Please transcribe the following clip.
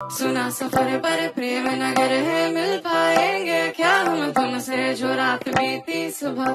सुना सफ़र पर प्रेम नगर है, मिल पाएँगे क्या हम? तुमसे जो रात बीती सुबह